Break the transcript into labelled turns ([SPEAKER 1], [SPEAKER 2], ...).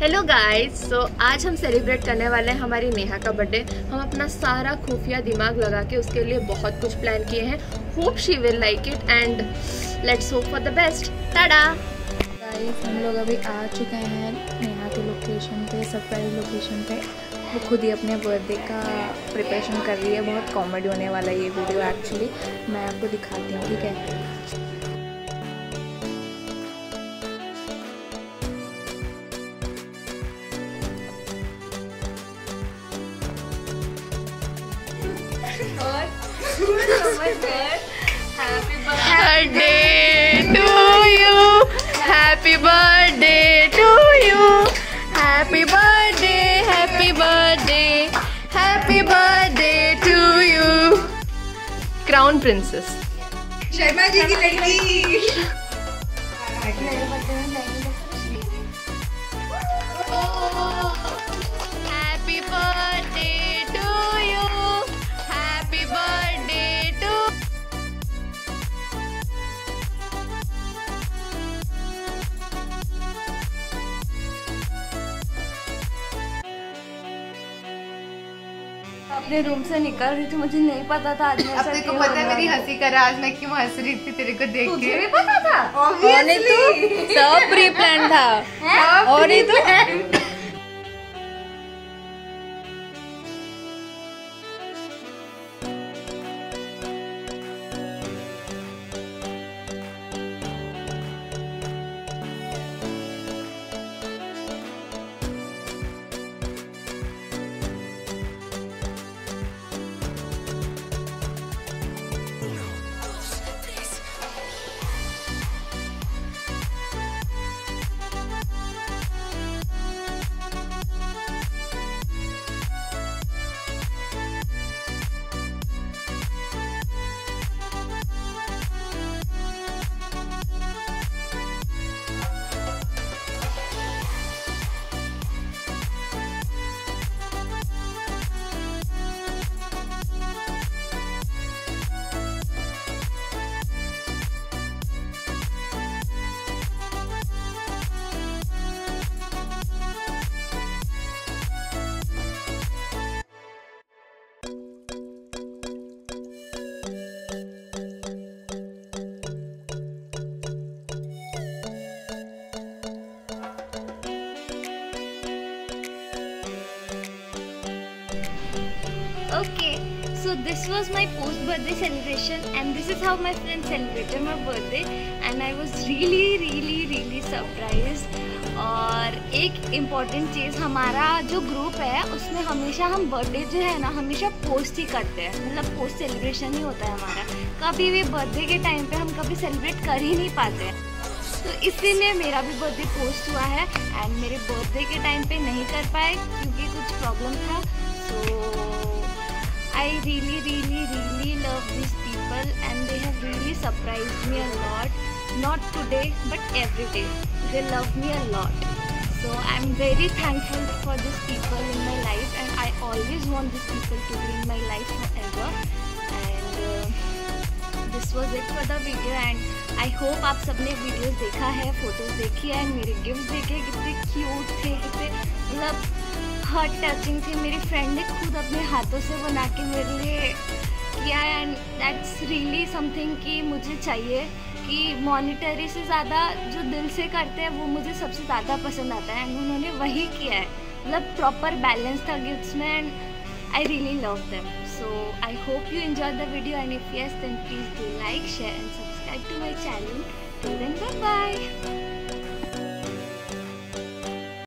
[SPEAKER 1] Hello guys so आज हम celebrate करने वाले हैं हमारी नेहा का बर्थडे हम अपना सारा खुफिया दिमाग लगा के उसके लिए बहुत कुछ प्लान किए हैं. Hope she will like it and let's hope for the best tada
[SPEAKER 2] guys हम लोग अभी आ चुके हैं नेहा के लोकेशन पे सरप्राइज़ लोकेशन पे. वो खुद ही अपने बर्थडे का प्रिपरेशन कर रही है. बहुत कॉमेडी होने वाला है ये वीडियो एक्चुअली मैं आपको दिखाती हूँ, ठीक है?
[SPEAKER 1] Happy birthday to you. Happy birthday to you. Happy birthday, happy birthday, happy birthday to you. Crown Princess. Sharma ji ki lady.
[SPEAKER 2] अपने रूम से निकल रही थी मुझे नहीं पता था आज
[SPEAKER 3] मैं तेरे को पता है मेरी हँसी का आज मैं क्यों हंस रही थी तेरे को देख के?
[SPEAKER 2] भी पता था?
[SPEAKER 3] Obviously.
[SPEAKER 2] सब प्री प्लान था और ही तो
[SPEAKER 4] Okay, so this was my post birthday celebration, and this is how my friends celebrated my birthday, and I was really, really, really surprised. और एक इंपॉर्टेंट चीज़ हमारा जो ग्रुप है उसमें हमेशा हम बर्थडे जो है ना हमेशा पोस्ट ही करते हैं। मतलब पोस्ट सेलिब्रेशन ही होता है हमारा। कभी भी बर्थडे के टाइम पे हम कभी सेलिब्रेट कर ही नहीं पाते। तो इसीलिए मेरा भी बर्थडे पोस्ट हुआ है एंड मेरे बर्थडे के टाइम पे नहीं कर पाए क्योंकि कुछ प्रॉब्लम था। So I really, really, really love these people and they have really surprised me a lot. Not today, but every day. They love me a lot. So I'm very thankful for these people in my life and I always want these people to be in my life forever. And uh, this was it for the video and I hope आप सबने videos देखा है photos देखी है मेरे gift देखे कितने cute थे कितने मतलब हार्ट टचिंग थी। मेरी फ्रेंड ने खुद अपने हाथों से बना के मेरे लिए किया एंड दैट्स रियली समथिंग कि मुझे चाहिए कि मॉनिटरी से ज़्यादा जो दिल से करते हैं, वो मुझे सबसे ज़्यादा पसंद आता है। एंड उन्होंने वही किया है। मतलब प्रॉपर बैलेंस था गिफ्ट्स में and I really love them so I hope you enjoy the video and if yes then please do like share and subscribe to my channel bye bye